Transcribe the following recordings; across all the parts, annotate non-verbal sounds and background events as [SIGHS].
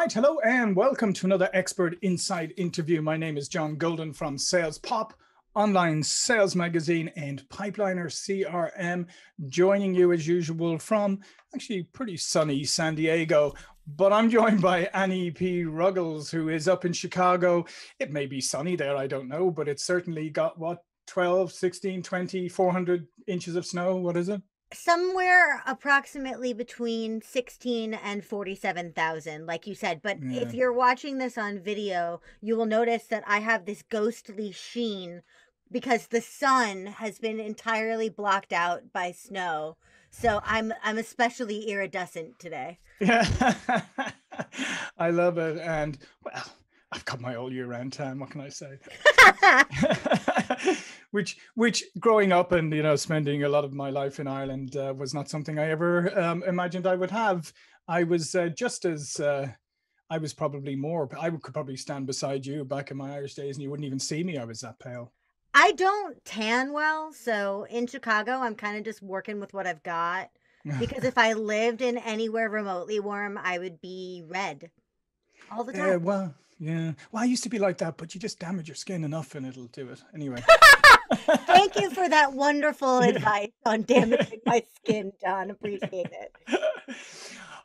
right, hello and welcome to another Expert Insight interview. My name is John Golden from Sales Pop, online sales magazine, and Pipeliner CRM, joining you as usual from actually pretty sunny San Diego. But I'm joined by Annie P. Ruggles, who is up in Chicago. It may be sunny there, I don't know, but it's certainly got what 12, 16, 20, 400 inches of snow. What is it? Somewhere approximately between 16 and 47,000 like you said but yeah. if you're watching this on video you will notice that I have this ghostly sheen because the sun has been entirely blocked out by snow so I'm I'm especially iridescent today yeah [LAUGHS] I love it and well I've got my all year round tan. What can I say? [LAUGHS] [LAUGHS] which, which, growing up and you know, spending a lot of my life in Ireland uh, was not something I ever um, imagined I would have. I was uh, just as uh, I was probably more. I could probably stand beside you back in my Irish days, and you wouldn't even see me. I was that pale. I don't tan well, so in Chicago, I'm kind of just working with what I've got. Because if [LAUGHS] I lived in anywhere remotely warm, I would be red all the time. Yeah, well, yeah. Well, I used to be like that, but you just damage your skin enough and it'll do it. Anyway. [LAUGHS] Thank you for that wonderful advice on damaging my skin, John. Appreciate it. [LAUGHS]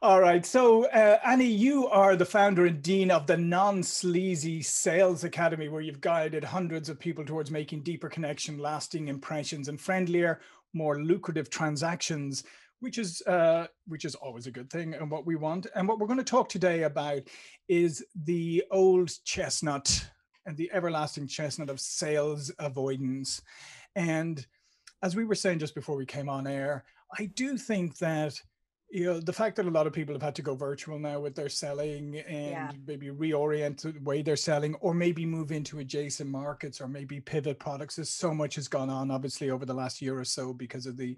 All right. So, uh, Annie, you are the founder and dean of the Non Sleazy Sales Academy, where you've guided hundreds of people towards making deeper connection, lasting impressions, and friendlier, more lucrative transactions which is uh, which is always a good thing and what we want. And what we're going to talk today about is the old chestnut and the everlasting chestnut of sales avoidance. And as we were saying just before we came on air, I do think that you know the fact that a lot of people have had to go virtual now with their selling and yeah. maybe reorient the way they're selling or maybe move into adjacent markets or maybe pivot products There's so much has gone on obviously over the last year or so because of the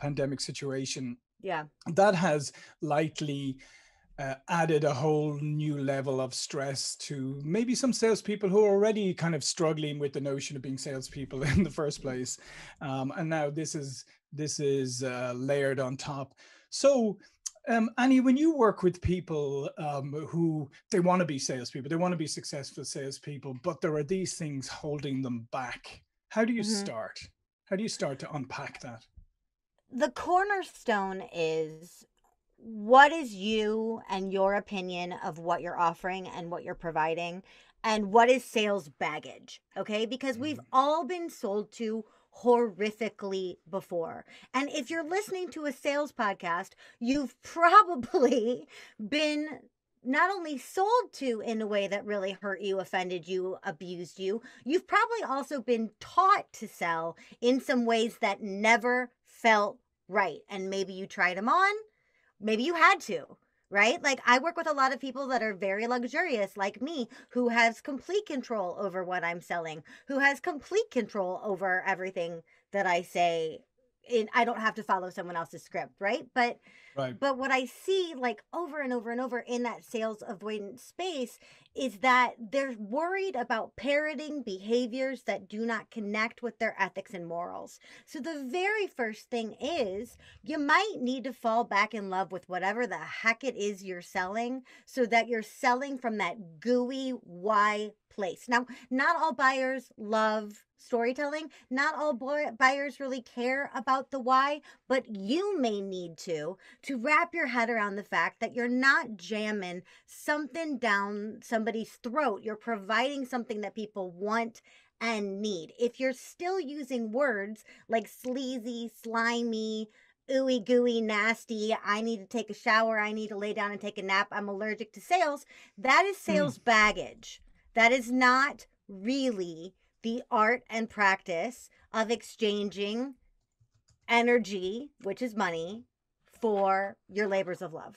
pandemic situation yeah that has likely uh, added a whole new level of stress to maybe some salespeople who are already kind of struggling with the notion of being salespeople [LAUGHS] in the first place, um, and now this is this is uh, layered on top. So, um, Annie, when you work with people um, who they want to be salespeople, they want to be successful salespeople, but there are these things holding them back. How do you mm-hmm. start? How do you start to unpack that? The cornerstone is what is you and your opinion of what you're offering and what you're providing and what is sales baggage okay because we've mm-hmm. all been sold to horrifically before and if you're listening to a sales podcast you've [LAUGHS] probably been not only sold to in a way that really hurt you, offended you, abused you, you've probably also been taught to sell in some ways that never felt right. And maybe you tried them on, maybe you had to right? Like I work with a lot of people that are very luxurious like me who has complete control over what I'm selling, who has complete control over everything that I say in I don't have to follow someone else's script, right? But right. but what I see like over and over and over in that sales avoidance space is that they're worried about parroting behaviors that do not connect with their ethics and morals. So the very first thing is you might need to fall back in love with whatever the heck it is you're selling so that you're selling from that gooey why place. Now, not all buyers love storytelling. Not all buyers really care about the why, but you may need to to wrap your head around the fact that you're not jamming something down somebody's throat. You're providing something that people want and need. If you're still using words like sleazy, slimy, ooey gooey, nasty, I need to take a shower, I need to lay down and take a nap, I'm allergic to sales, that is hmm. sales mm. baggage. That is not really the art and practice of exchanging energy, which is money, for your labors of love.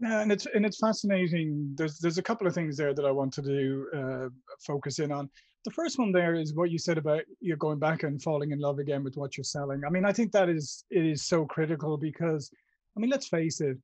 Yeah, and it's and it's fascinating. There's there's a couple of things there that I want to uh, focus in on. The first one there is what you said about you're going back and falling in love again with what you're selling. I mean, I think that is it is so critical because, I mean, let's face it,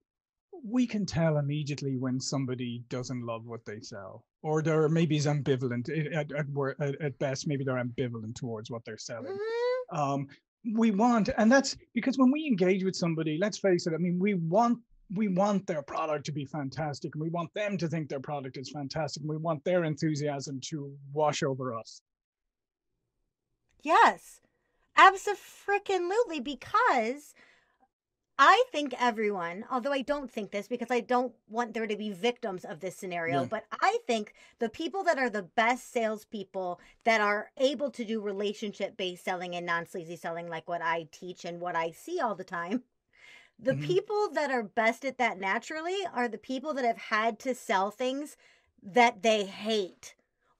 we can tell immediately when somebody doesn't love what they sell or they're maybe is ambivalent at, at, at, best maybe they're ambivalent towards what they're selling mm-hmm. um, we want and that's because when we engage with somebody let's face it i mean we want we want their product to be fantastic and we want them to think their product is fantastic and we want their enthusiasm to wash over us. Yes. Absolutely because I think everyone, although I don't think this because I don't want there to be victims of this scenario, yeah. but I think the people that are the best salespeople that are able to do relationship based selling and non sleazy selling, like what I teach and what I see all the time, the mm-hmm. people that are best at that naturally are the people that have had to sell things that they hate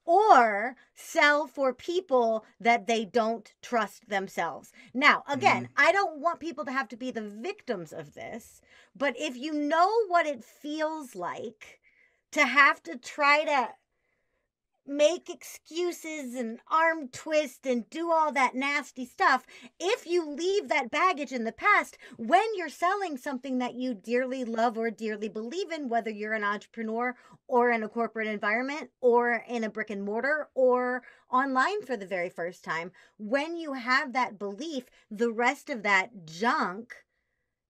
or sell for people that they don't trust themselves. Now, again, mm-hmm. I don't want people to have to be the victims of this, but if you know what it feels like to have to try to make excuses and arm twist and do all that nasty stuff. If you leave that baggage in the past, when you're selling something that you dearly love or dearly believe in, whether you're an entrepreneur or in a corporate environment or in a brick and mortar or online for the very first time, when you have that belief, the rest of that junk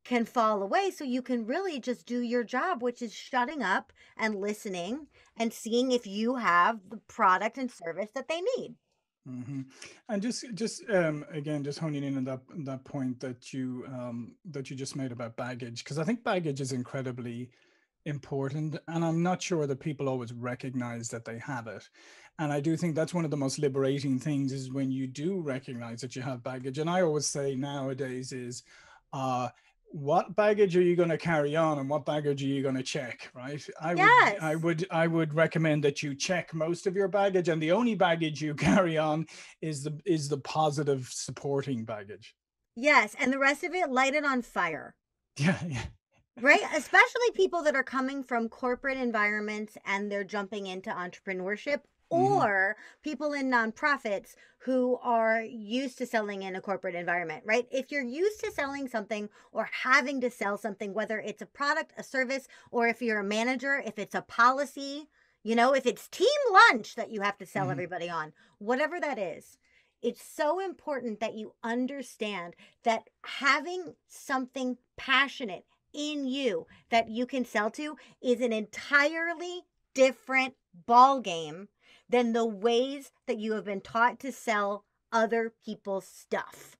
can fall away so you can really just do your job which is shutting up and listening and seeing if you have the product and service that they need mm-hmm. and just just um, again just honing in on that that point that you um, that you just made about baggage because i think baggage is incredibly important and i'm not sure that people always recognize that they have it and i do think that's one of the most liberating things is when you do recognize that you have baggage and i always say nowadays is uh, what baggage are you going to carry on and what baggage are you going to check right i yes. would i would i would recommend that you check most of your baggage and the only baggage you [LAUGHS] carry on is the is the positive supporting baggage yes and the rest of it light it on fire [LAUGHS] yeah yeah right especially people that are coming from corporate environments and they're jumping into entrepreneurship. Or people in nonprofits who are used to selling in a corporate environment, right? If you're used to selling something or having to sell something, whether it's a product, a service, or if you're a manager, if it's a policy, you know, if it's team lunch that you have to sell mm-hmm. everybody on, whatever that is, it's so important that you understand that having something passionate in you that you can sell to is an entirely different ball game than the ways that you have been taught to sell other people's stuff.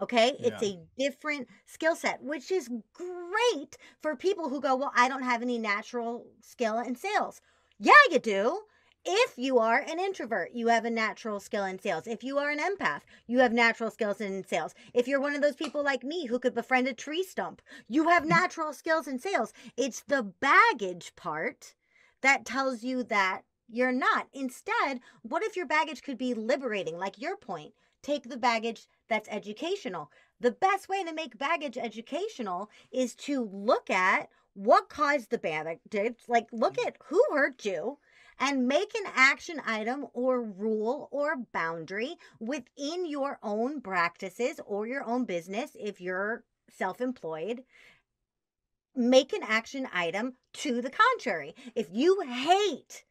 Okay, yeah. it's a different skill set, which is great for people who go, Well, I don't have any natural skill in sales. Yeah, you do. If you are an introvert, you have a natural skill in sales. If you are an empath, you have natural skills in sales. If you're one of those people like me who could befriend a tree stump, you have [LAUGHS] natural skills in sales. It's the baggage part that tells you that you're not. Instead, what if your baggage could be liberating, like your point? Take the baggage that's educational. The best way to make baggage educational is to look at what caused the baggage, like look mm. at who hurt you and make an action item or rule or boundary within your own practices or your own business if you're self employed. Make an action item to the contrary. If you hate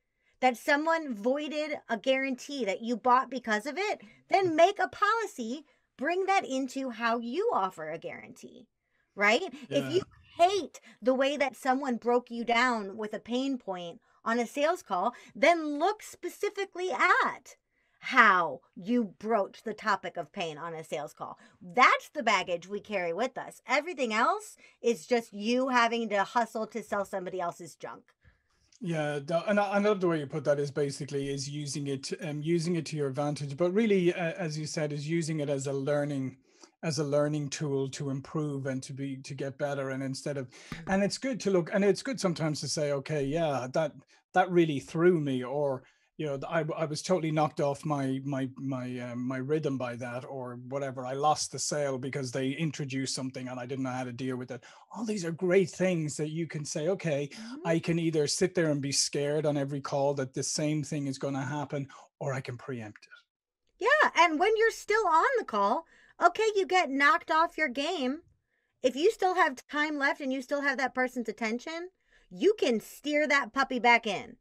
that someone voided a guarantee that you bought because of it, then mm. make a policy, bring that into how you offer a guarantee, right? Yeah. If you hate the way that someone broke you down with a pain point on a sales call, then look specifically at how you broach the topic of pain on a sales call. That's the baggage we carry with us. Everything else is just you having to hustle to sell somebody else's junk. Yeah, and I love the way you put that is basically is using it, um, using it to your advantage. But really, uh, as you said, is using it as a learning, as a learning tool to improve and to be to get better. And instead of, and it's good to look, and it's good sometimes to say, okay, yeah, that that really threw me, or you know I, I was totally knocked off my my my um, my rhythm by that or whatever. I lost the sale because they introduced something and i didn't know how to deal with it. All these are great things that you can say okay mm-hmm. i can either sit there and be scared on every call that the same thing is going to happen or i can preempt it. Yeah and when you're still on the call okay you get knocked off your game. If you still have time left and you still have that person's attention you can steer that puppy back in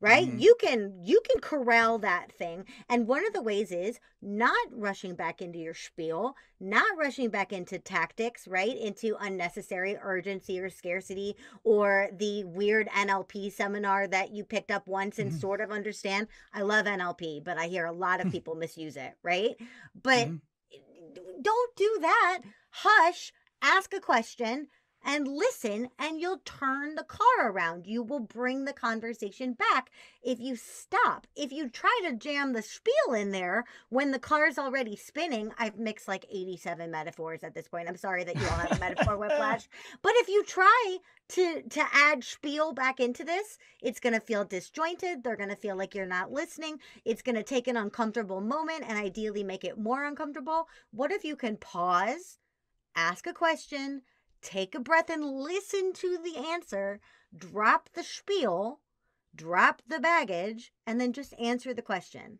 right mm-hmm. you can you can corral that thing and one of the ways is not rushing back into your spiel not rushing back into tactics right into unnecessary urgency or scarcity or the weird nlp seminar that you picked up once and mm-hmm. sort of understand i love nlp but i hear a lot of [LAUGHS] people misuse it right but mm-hmm. don't do that hush ask a question and listen and you'll turn the car around. You will bring the conversation back if you stop. If you try to jam the spiel in there when the car's already spinning, I've mixed like 87 metaphors at this point. I'm sorry that you all have a metaphor [LAUGHS] whiplash. But if you try to to add spiel back into this, it's going to feel disjointed. They're going to feel like you're not listening. It's going to take an uncomfortable moment and ideally make it more uncomfortable. What if you can pause, ask a question, take a breath and listen to the answer, drop the spiel, drop the baggage, and then just answer the question.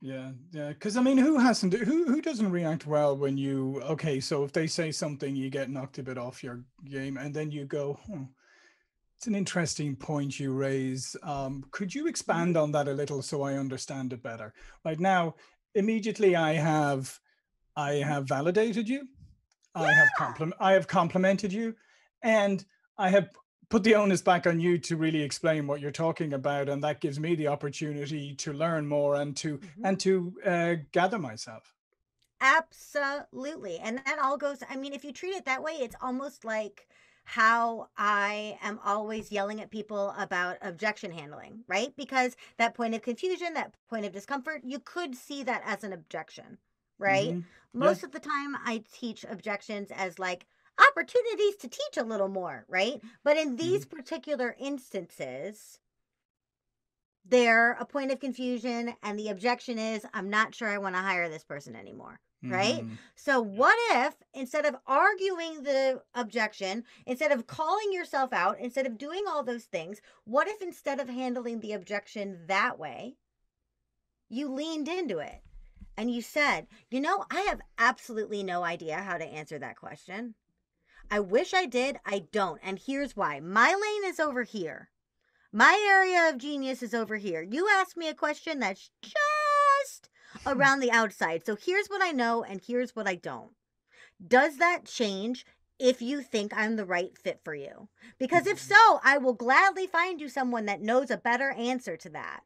Yeah, yeah. Because I mean, who hasn't? Who who doesn't react well when you? Okay, so if they say something, you get knocked a bit off your game, and then you go, hmm, it's an interesting point you raise. Um, could you expand on that a little so I understand it better? Right now, immediately I have, I have validated you. I have compliment I have complimented you and I have put the onus back on you to really explain what you're talking about and that gives me the opportunity to learn more and to mm-hmm. and to uh, gather myself absolutely and that all goes i mean if you treat it that way it's almost like how I am always yelling at people about objection handling, right? Because that point of confusion, that point of discomfort, you could see that as an objection, right? Mm-hmm. Most yeah. of the time, I teach objections as like opportunities to teach a little more, right? But in these mm-hmm. particular instances, they're a point of confusion, and the objection is, I'm not sure I want to hire this person anymore. Right? Mm-hmm. So, what if instead of arguing the objection, instead of calling yourself out, instead of doing all those things, what if instead of handling the objection that way, you leaned into it? And you said, You know, I have absolutely no idea how to answer that question. I wish I did. I don't. And here's why my lane is over here. My area of genius is over here. You asked me a question that's just [LAUGHS] around the outside. So here's what I know and here's what I don't. Does that change if you think I'm the right fit for you? Because if mm-hmm. so, I will gladly find you someone that knows a better answer to that.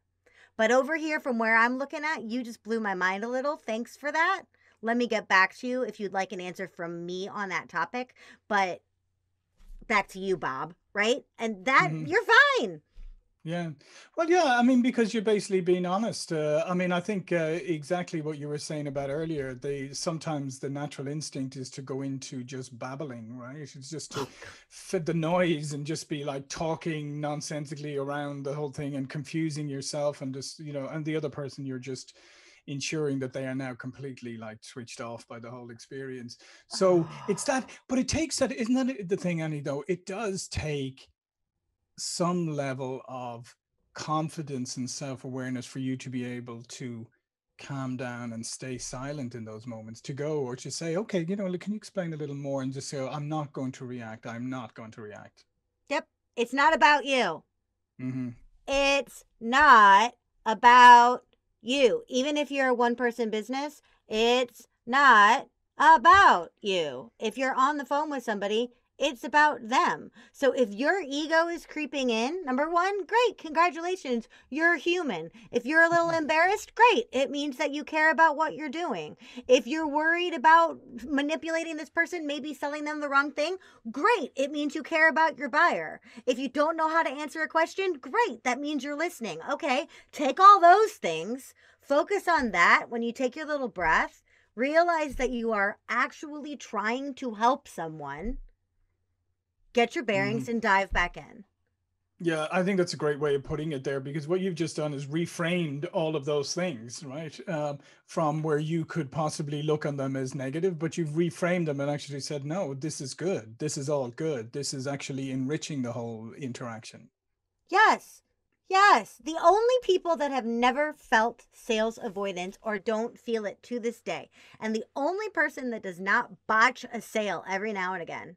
But over here, from where I'm looking at, you just blew my mind a little. Thanks for that. Let me get back to you if you'd like an answer from me on that topic. But back to you, Bob, right? And that, mm-hmm. you're fine. Yeah. Well, yeah, I mean, because you're basically being honest. Uh, I mean, I think uh, exactly what you were saying about earlier. They sometimes the natural instinct is to go into just babbling, right? It's just to oh, fit the noise and just be like talking nonsensically around the whole thing and confusing yourself and just, you know, and the other person you're just ensuring that they are now completely like switched off by the whole experience. So it's that, but it takes that, isn't that the thing, Annie, though? It does take some level of confidence and self-awareness for you to be able to calm down and stay silent in those moments to go or to say okay you know can you explain a little more? and just say oh, i'm not going to react. I'm not going to react. Yep. It's not about you. Mm-hmm. it's not about you. Even if you're a one person business it's not about you. If you're on the phone with somebody it's about them. So if your ego is creeping in, number one, great, congratulations, you're human. If you're a little mm-hmm. embarrassed, great, it means that you care about what you're doing. If you're worried about manipulating this person, maybe selling them the wrong thing, great, it means you care about your buyer. If you don't know how to answer a question, great, that means you're listening. Okay, take all those things, focus on that when you take your little breath. Realize that you are actually trying to help someone get your bearings mm. and dive back in. Yeah, I think that's a great way of putting it there because what you've just done is reframed all of those things, right? Um, from where you could possibly look on them as negative, but you've reframed them and actually said, no, this is good. This is all good. This is actually enriching the whole interaction. Yes. Yes. The only people that have never felt sales avoidance or don't feel it to this day, and the only person that does not botch a sale every now and again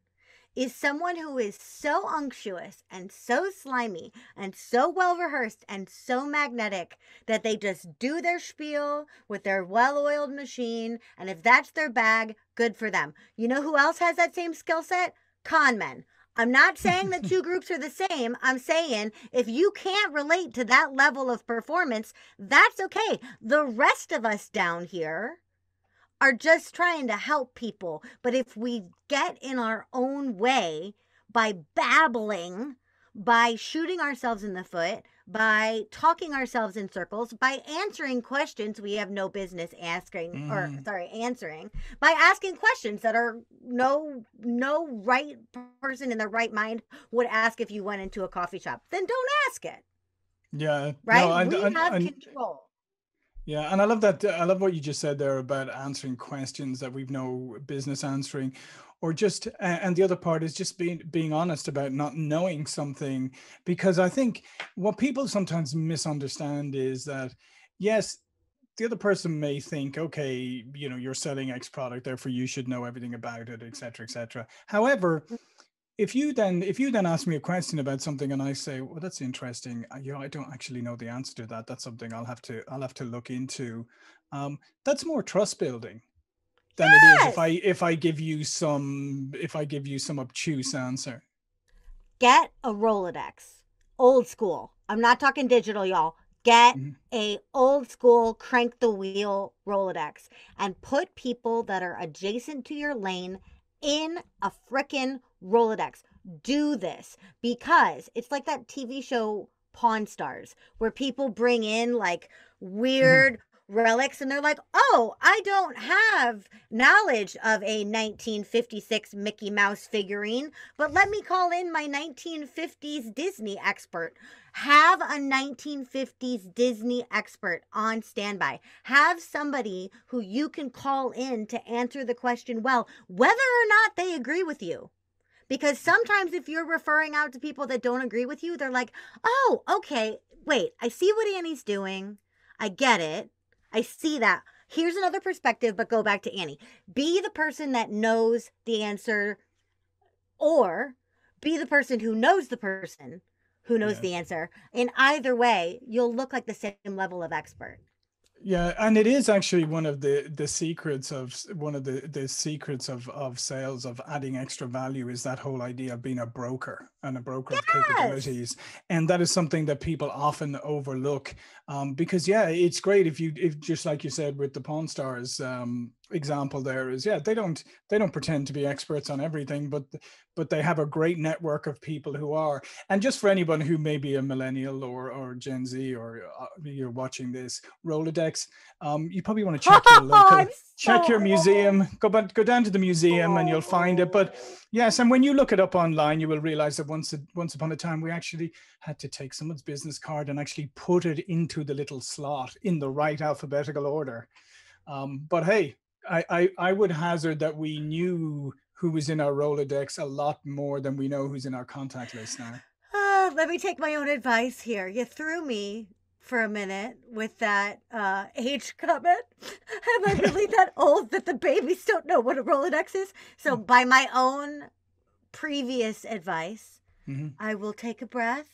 is someone who is so unctuous and so slimy and so well rehearsed and so magnetic that they just do their spiel with their well oiled machine. And if that's their bag, good for them. You know who else has that same skill set? Con men. I'm not [LAUGHS] saying the two groups are the same. I'm saying if you can't relate to that level of performance, that's okay. The rest of us down here are just trying to help people. But if we get in our own way by babbling, by shooting ourselves in the foot, by talking ourselves in circles, by answering questions we have no business asking mm. or sorry, answering, by asking questions that are no no right person in the right mind would ask if you went into a coffee shop. Then don't ask it. Yeah. Right? No, I, we I, have I, control. Yeah, and I love that. I love what you just said there about answering questions that we've no business answering, or just. And the other part is just being being honest about not knowing something, because I think what people sometimes misunderstand is that, yes, the other person may think, okay, you know, you're selling X product, therefore you should know everything about it, et cetera, et cetera. However, mm if you then if you then ask me a question about something and I say, well, that's interesting, you know, I don't actually know the answer to that. That's something I'll have to I'll have to look into. Um, that's more trust building than yes! it is if I if I give you some if I give you some obtuse answer. Get a Rolodex, old school. I'm not talking digital, y'all. Get mm-hmm. a old school crank the wheel Rolodex and put people that are adjacent to your lane in a frickin' Rolodex. Do this because it's like that TV show Pawn Stars where people bring in like mm-hmm. weird relics and they're like, oh, I don't have knowledge of a 1956 Mickey Mouse figurine, but let me call in my 1950s Disney expert. Have a 1950s Disney expert on standby. Have somebody who you can call in to answer the question well, whether or not they agree with you. Because sometimes if you're referring out to people that don't agree with you, they're like, oh, okay, wait, I see what Annie's doing. I get it. I see that. Here's another perspective, but go back to Annie. Be the person that knows the answer, or be the person who knows the person who knows yeah. the answer. In either way, you'll look like the same level of expert. Yeah, and it is actually one of the the secrets of one of the the secrets of of sales of adding extra value is that whole idea of being a broker and a broker yes! capabilities, and that is something that people often overlook. Um, because yeah, it's great if you if just like you said with the Pawn Stars um, example, there is yeah they don't they don't pretend to be experts on everything, but but they have a great network of people who are. And just for anyone who may be a millennial or or Gen Z or uh, you're watching this Rolodex, um, you probably want to check your [LAUGHS] local, check your museum. Go but go down to the museum and you'll find it. But yes, and when you look it up online, you will realize that once once upon a time we actually had to take someone's business card and actually put it into the little slot in the right alphabetical order. Um, but hey, I, I I would hazard that we knew who was in our Rolodex a lot more than we know who's in our contact list now. Uh, let me take my own advice here. You threw me for a minute with that uh, age comment. [LAUGHS] Am I really [LAUGHS] that old that the babies don't know what a Rolodex is? So, hmm. by my own previous advice, mm-hmm. I will take a breath.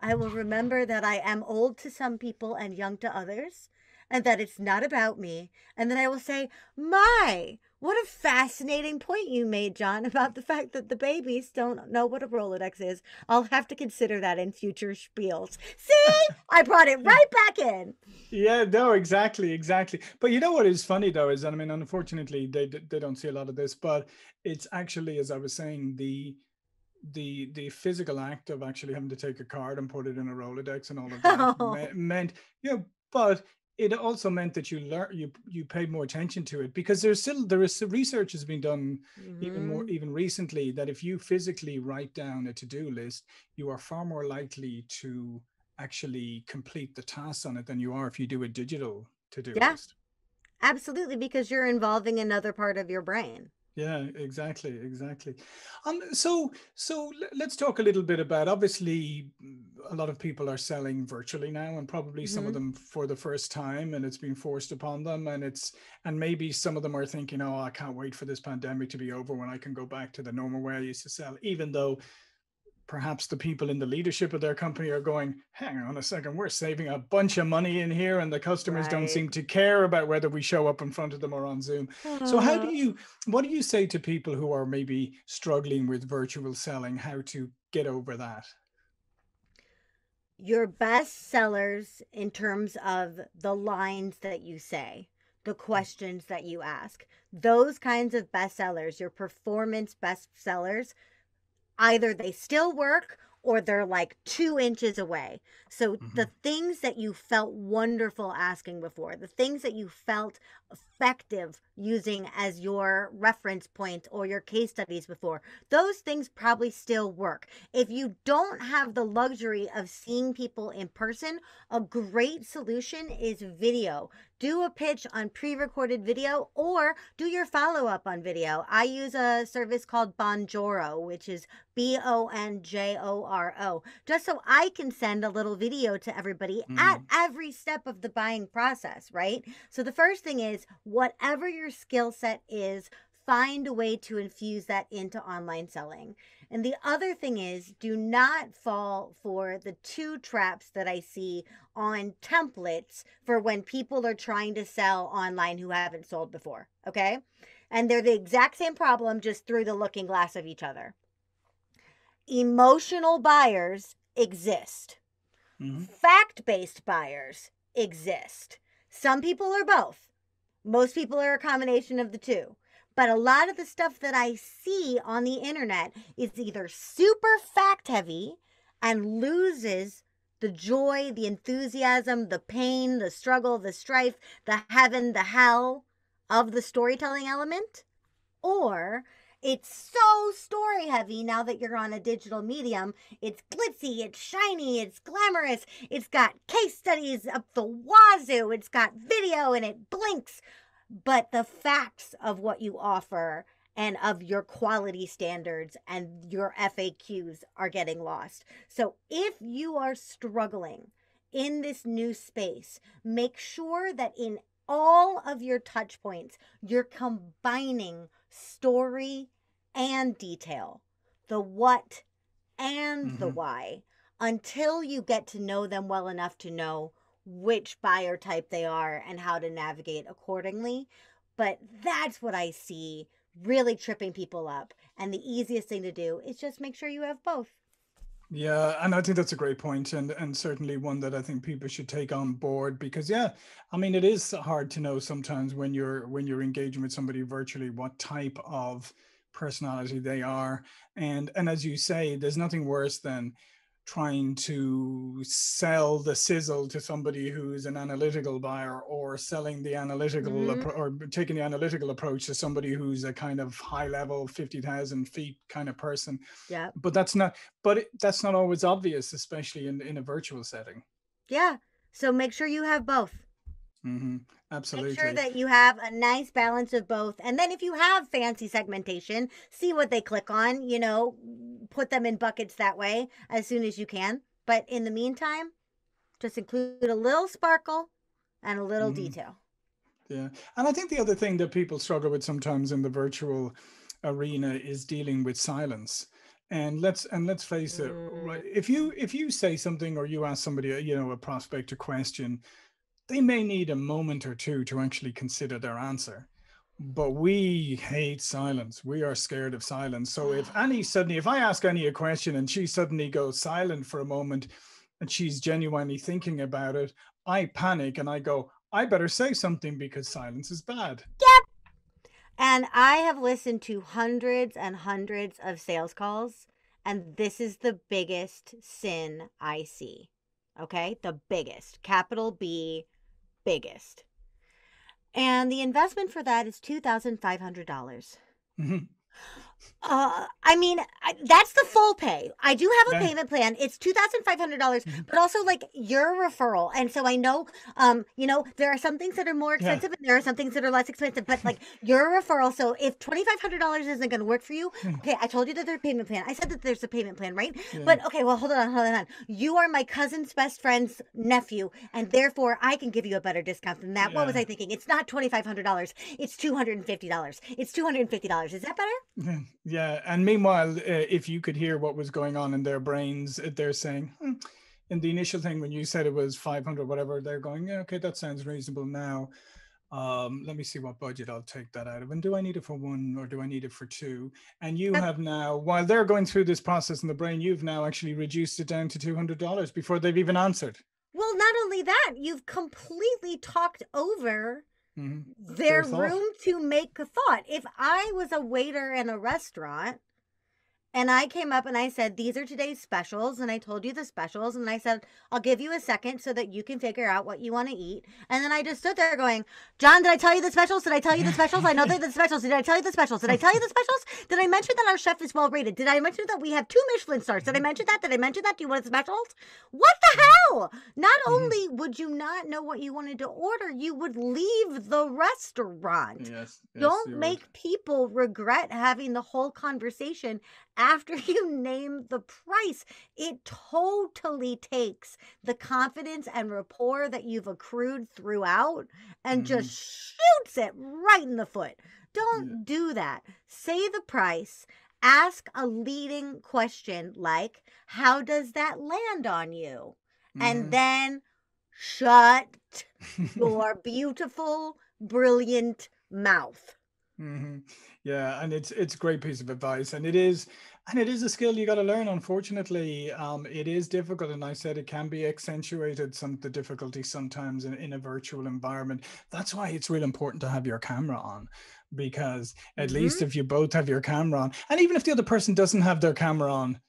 I will remember that I am old to some people and young to others, and that it's not about me. And then I will say, My, what a fascinating point you made, John, [LAUGHS] about the fact that the babies don't know what a Rolodex is. I'll have to consider that in future spiels. See, [LAUGHS] I brought it right back in. Yeah, no, exactly, exactly. But you know what is funny though is, I mean, unfortunately, they they don't see a lot of this, but it's actually, as I was saying, the the the physical act of actually having to take a card and put it in a Rolodex and all of that [LAUGHS] oh. meant, you know, but it also meant that you learn you you paid more attention to it because there's still there is research has been done mm-hmm. even more even recently that if you physically write down a to-do list you are far more likely to actually complete the tasks on it than you are if you do a digital to-do yeah. list absolutely because you're involving another part of your brain Yeah, exactly, exactly. Um, so so let's talk a little bit about obviously mm, a lot of people are selling virtually now and probably some of hmm them for the first time and it's been forced upon them and it's and maybe some of them are thinking, oh, I can't wait for this pandemic to be over when I can go back to the normal way I used to sell, even though perhaps the people in the leadership of their company are going, hang on a second, we're saving a bunch of money in here and the customers don't seem to care about whether we show up in front of them or on Zoom. So how do uh-huh. you what do you say to people who are maybe struggling with virtual selling how to get over that? your best sellers in terms of the lines that you say, the questions that you ask, those kinds of bestsellers, your performance bestsellers, either they still work or they're like two inches away. So hmm the things that you felt wonderful asking before, the things that you felt effective using as your reference point or your case studies before, those things probably still work. If you don't have the luxury of seeing people in person, a great solution is video. Do a pitch on pre recorded video or do your follow up on video. I use a service called Bonjoro, which is B O N J O R O, just so I can send a little video to everybody at hmm every step of the buying process, right? So the first thing is whatever your skill set is, find a way to infuse that into online selling. And the other thing is do not fall for the two traps that I see on templates for when people are trying to sell online who haven't sold before, okay? And they're the exact same problem just through the looking glass of each other. Emotional buyers exist. hmm Fact based buyers exist. Some people are both. Most people are a combination of the two. But a lot of the stuff that I see on the internet is either super fact heavy and loses the joy, the enthusiasm, the pain, the struggle, the strife, the heaven, the hell of the storytelling element, or it's so story heavy now that you're on a digital medium. It's glitzy, it's shiny, it's glamorous, it's got case studies up the wazoo, it's got video and it blinks. But the facts of what you offer and of your quality standards and your FAQs are getting lost. So if you are struggling in this new space, make sure that in all of your touch points, you're combining story and detail, the what and the hmm why, until you get to know them well enough to know which buyer type they are and how to navigate accordingly. But that's what I see really tripping people up. And the easiest thing to do is just make sure you have both. Yeah, and I think that's a great point, and and certainly one that I think people should take on board because yeah, I mean it is hard to know sometimes when you're when you're engaging with somebody virtually what type of personality they are, and and as you say, there's nothing worse than trying to sell the sizzle to somebody who's an analytical buyer or selling the analytical hmm appro- or taking the analytical approach to somebody who's a kind of high level 50,000 feet kind of person Yeah. but that's not but it, that's not always obvious especially in in a virtual setting Yeah. So make sure you have both. Hmm Absolutely. Make sure that you have a nice balance of both. And then if you have fancy segmentation, see what they click on, you know, put them in buckets that way as soon as you can. But in the meantime, just include a little sparkle and a little hmm detail. yeah and i think the other thing that people struggle with sometimes in the virtual arena is dealing with silence and let's and let's face it right Mm, if you if you say something or you ask somebody you know a prospect a question they may need a moment or two to actually consider their answer but we hate silence we are scared of silence so if [SIGHS] annie suddenly if i ask annie a question and she suddenly goes silent for a moment and she's genuinely thinking about it i panic and i go i better say something because silence is bad Yep. And I have listened to hundreds and hundreds of sales calls, and this is the biggest sin I see. Okay? The biggest. Capital B, biggest. And the investment for that is $2,500. Mhm. Uh, I mean, I, that's the full pay. I do have a Yeah. payment plan. It's two thousand five hundred dollars, Mhm. but also like your referral. And so I know, um, you know, there are some things that are more Yeah. expensive, and there are some things that are less expensive. But like your referral. So if twenty five hundred dollars isn't going to work for you, Hmm. okay, I told you that there's a payment plan. I said that there's a payment plan, right? Yeah. But okay, well, hold on, hold on. You are my cousin's best friend's nephew, and therefore I can give you a better discount than that. What was I thinking? It's not twenty five hundred dollars. It's two hundred and fifty dollars. It's two hundred and fifty dollars. Is that better? Yeah, and meanwhile, uh, if you could hear what was going on in their brains, uh, they're saying, hmm, in the initial thing when you said it was 500, whatever, they're going, yeah, okay, that sounds reasonable now. Um, let me see what budget I'll take that out of. And do I need it for one or do I need it for two? And you have now, while they're going through this process in the brain, you've now actually reduced it down to $200 before they've even answered. Well, not only that, you've completely talked over Mhm. their room to make a thought. If I was a waiter in a restaurant and I came up and I said, These are today's specials, and I told you the specials, and I said, I'll give you a second so that you can figure out what you want to eat. And then I just stood there going, John, did I tell you the specials? Did I tell you the specials? I know they're the specials. Did I tell you the specials? Did I tell you the specials? Did I mention that our chef is well rated? Did I mention that we have two Michelin stars? Did I mention that? Did I mention that? Do you want the specials? What the hell? Not Mhm. only would you not know what you wanted to order, you would leave the restaurant. Yes. yes, Don't make people regret having the whole conversation after you name the price. It totally takes the confidence and rapport that you've accrued throughout and just shoots it right in the foot. Don't do that. Say the price. Ask a leading question like, How does that land on you? And Mhm. then shut [LAUGHS] your beautiful, brilliant mouth. Hmm Yeah, and it's it's a great piece of advice, and it is, and it is a skill you got to learn. Unfortunately, um, it is difficult, and I said it can be accentuated some of the difficulty sometimes in, in a virtual environment. That's why it's real important to have your camera on, because at least if you both have your camera on, and even if the other person doesn't have their camera on.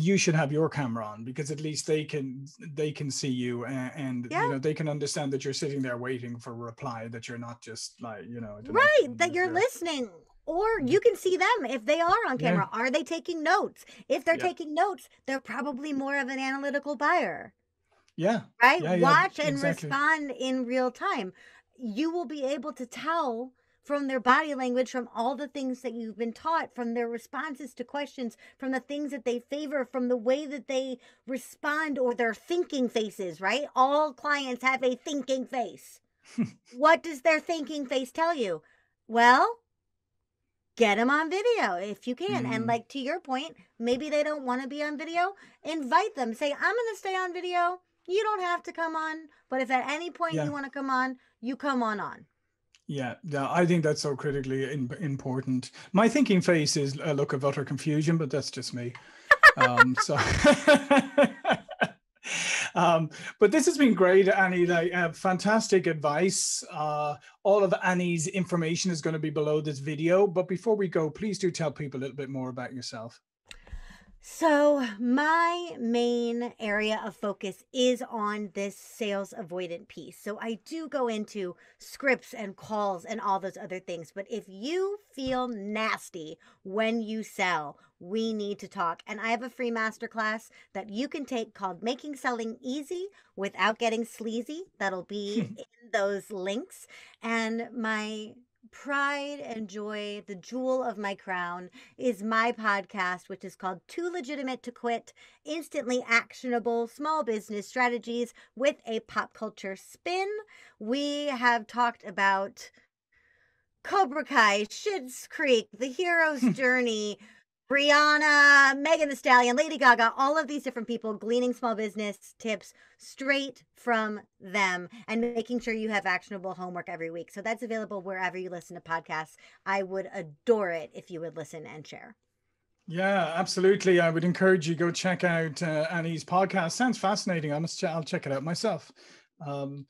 You should have your camera on because at least they can they can see you and, and Yeah. you know they can understand that you're sitting there waiting for a reply that you're not just like you know Right, that you're you're- listening. Or mm-hmm. you can see them if they are on Yeah. camera. Are they taking notes? If they're Yeah. taking notes, they're probably more of an analytical buyer. Yeah, right? Yeah, yeah, Watch and exactly. respond in real time. You will be able to tell from their body language, from all the things that you've been taught, from their responses to questions, from the things that they favor, from the way that they respond or their thinking faces, right? All clients have a thinking face. [LAUGHS] what does their thinking face tell you? Well, get them on video if you can. And Mhm. like to your point, maybe they don't want to be on video. Invite them. Say, I'm going to stay on video. You don't have to come on, but if at any point Yeah. you want to come on, you come on on. Yeah, yeah. I think that's so critically in, important. My thinking face is a look of utter confusion, but that's just me. Um, so, [LAUGHS] um, but this has been great, Annie. Like, uh, fantastic advice. Uh, all of Annie's information is going to be below this video. But before we go, please do tell people a little bit more about yourself. So, my main area of focus is on this sales avoidant piece. So, I do go into scripts and calls and all those other things. But if you feel nasty when you sell, we need to talk. And I have a free masterclass that you can take called Making Selling Easy Without Getting Sleazy. That'll be [LAUGHS] in those links. And my pride and joy, the jewel of my crown, is my podcast, which is called Too Legitimate to Quit Instantly Actionable Small Business Strategies with a Pop Culture Spin. We have talked about Cobra Kai, Schitt's Creek, The Hero's [LAUGHS] Journey. Rihanna, Megan Thee Stallion, Lady Gaga, all of these different people gleaning small business tips straight from them and making sure you have actionable homework every week. So that's available wherever you listen to podcasts. I would adore it if you would listen and share. Yeah, absolutely. I would encourage you go check out uh, Annie's podcast. Sounds fascinating. I must. Ch- I'll check it out myself. Um,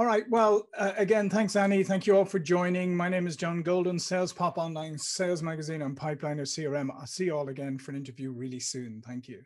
all right. Well, uh, again, thanks, Annie. Thank you all for joining. My name is John Golden, Sales Pop Online Sales Magazine and Pipeliner CRM. I'll see you all again for an interview really soon. Thank you.